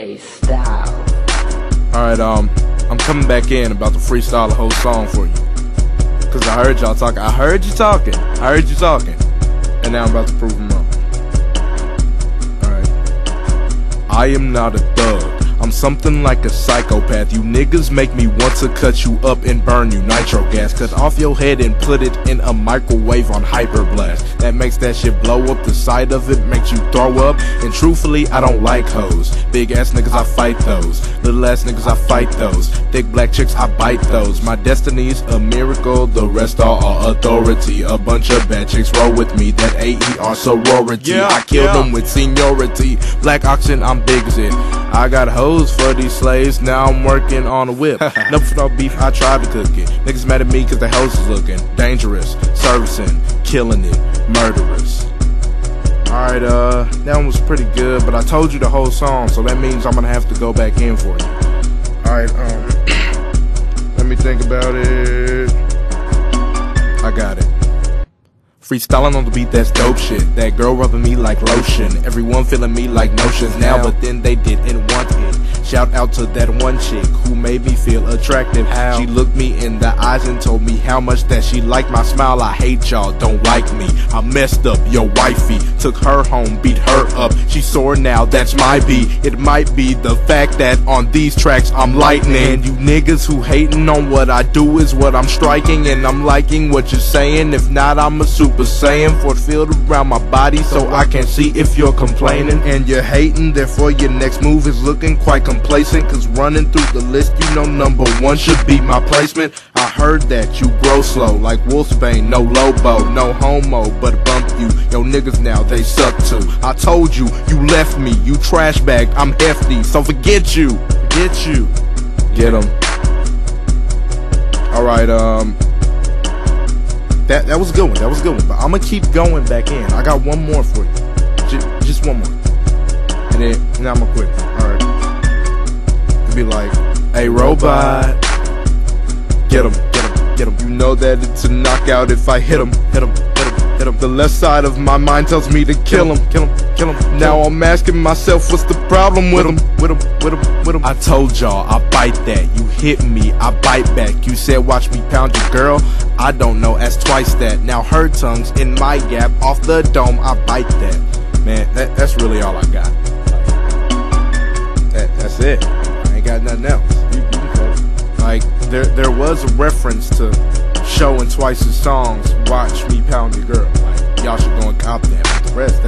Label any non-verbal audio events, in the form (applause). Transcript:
A style. Alright, um, I'm coming back in about to freestyle a whole song for you. Cause I heard y'all talking. I heard you talking. I heard you talking. And now I'm about to prove them wrong. Alright. I am not a thug. I'm something like a psychopath. You niggas make me want to cut you up and burn you nitro gas. Cut off your head and put it in a microwave on hyperblast. That makes that shit blow up. The sight of it makes you throw up. And truthfully, I don't like hoes. Big ass niggas, I fight those. Little ass niggas, I fight those. Thick black chicks, I bite those. My destiny's a miracle. The rest are all authority. A bunch of bad chicks roll with me. That AER sorority. Yeah, I killed yeah. them with seniority. Black oxen, I'm big as it. I got hoes for these slaves, now I'm working on a whip. (laughs) Never for no beef, I tried to cook it. Niggas mad at me cause the hoes is looking dangerous, servicing, killing it, murderous. Alright, uh, that one was pretty good, but I told you the whole song, so that means I'm gonna have to go back in for you. Alright, um, (coughs) let me think about it. I got it. Freestyling on the beat, that's dope shit. That girl rubbing me like lotion. Everyone feeling me like notions now, but then they didn't want it. Shout out to that one chick who made me feel attractive. How she looked me in the eyes and told me how much that she liked my smile. I hate y'all, don't like me. I messed up your wifey, took her home, beat her up. She's sore now, that's my beat. It might be the fact that on these tracks I'm lightning. You niggas who hating on what I do is what I'm striking, and I'm liking what you're saying. If not, I'm a super saiyan for field around my body so I can see if you're complaining and you're hating. Therefore, your next move is looking quite complacent. Cause running through the list, you know, number one should be my placement. I heard that you grow slow like Wolfsbane, no Lobo, no homo, but bump you. Yo, niggas now, they suck too. I told you, you left me, you trash bag, I'm hefty, so forget you, get you. Get 'em. Alright, um, that that was a good one. That was a good one. But I'm gonna keep going back in. I got one more for you. Just, just one more. And then, and I'm gonna quit. All right. Be like, hey robot, get him, get him, get him. You know that it's a knockout if I hit him, hit him, hit him, hit him. The left side of my mind tells me to kill him, kill him, kill him. Now I'm asking myself, what's the problem with him, with him, with him, with him? I told y'all, I bite that. You hit me, I bite back. You said, watch me pound your girl. I don't know, that's twice that. Now her tongue's in my gap, off the dome, I bite that. Man, that, that's really all I got. That, that's it. I ain't got nothing else. Like there, there was a reference to showing Twice's songs. Watch me pound your girl. Like y'all should go and cop that. But the rest,